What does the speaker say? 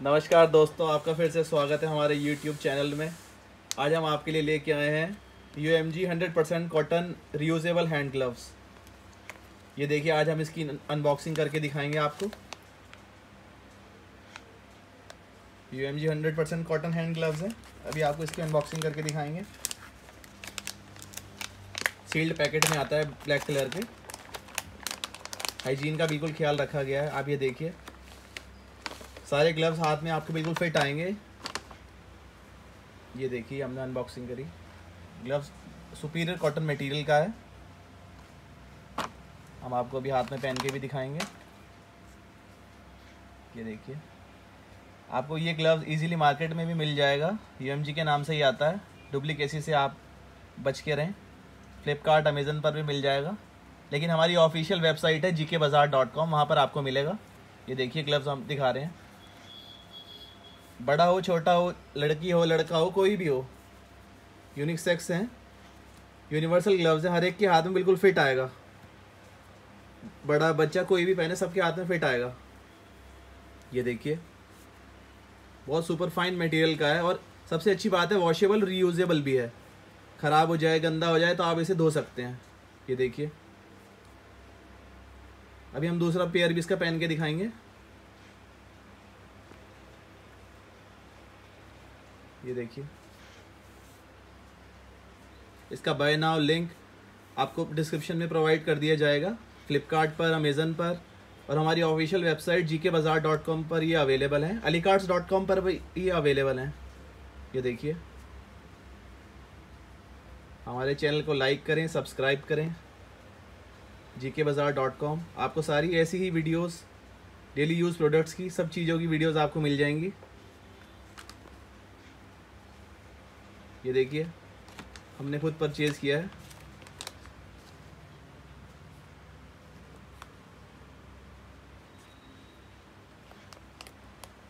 नमस्कार दोस्तों, आपका फिर से स्वागत है हमारे YouTube चैनल में। आज हम आपके लिए लेके आए हैं U M G hundred percent cotton reusable hand gloves ये देखिए, आज हम इसकी अनबॉक्सिंग करके दिखाएँगे आपको। U M G hundred percent cotton hand gloves हैं। अभी आपको इसकी अनबॉक्सिंग करके दिखाएँगे। सील्ड पैकेट में आता है ब्लैक कलर के। हाइजीन का बिल्कुल ख्याल रखा गया है। आप ये देखिए। सारे ग्लव्स हाथ में आपके बिल्कुल फिट आएँगे। ये देखिए, हमने अनबॉक्सिंग करी। ग्लव्स सुपीरियर कॉटन मटेरियल का है। हम आपको अभी हाथ में पहन के भी दिखाएँगे। ये देखिए। आपको ये ग्लव्स इजीली मार्केट में भी मिल जाएगा। यू के नाम से ही आता है। डुप्लीकेसी से आप बच के रहें। फ्लिपकार्ट अमेज़न पर भी मिल जाएगा। लेकिन हमारी ऑफिशियल वेबसाइट है जी के बाज़ार डॉट कॉम वहाँ पर आपको मिलेगा। ये देखिए ग्लव्स हम दिखा रहे हैं। बड़ा हो, छोटा हो, लड़की हो, लड़का हो, कोई भी हो। यूनिक सेक्स हैं। यूनिवर्सल ग्लव्स हैं। हर एक के हाथ में बिल्कुल फिट आएगा। बड़ा बच्चा कोई भी पहने, सबके हाथ में फिट आएगा। ये देखिए। बहुत सुपर फाइन मटेरियल का है और सबसे अच्छी बात है वॉशेबल रीयूजेबल भी है। ख़राब हो जाए, गंदा हो जाए तो आप इसे धो सकते हैं। ये देखिए। अभी हम दूसरा पेयर भी इसका पहन के दिखाएँगे। ये देखिए। इसका बाय नाउ लिंक आपको डिस्क्रिप्शन में प्रोवाइड कर दिया जाएगा। फ्लिपकार्ट पर अमेज़न पर और हमारी ऑफिशियल वेबसाइट जी के बाज़ार डॉट कॉम पर ये अवेलेबल है। अलीकार्ट्स डॉट कॉम पर भी ये अवेलेबल हैं। ये देखिए। हमारे चैनल को लाइक करें सब्सक्राइब करें। जी के बाज़ार डॉट कॉम आपको सारी ऐसी ही वीडियोस डेली यूज़ प्रोडक्ट्स की, सब चीज़ों की वीडियोस आपको मिल जाएँगी। ये देखिए हमने खुद परचेज़ किया है।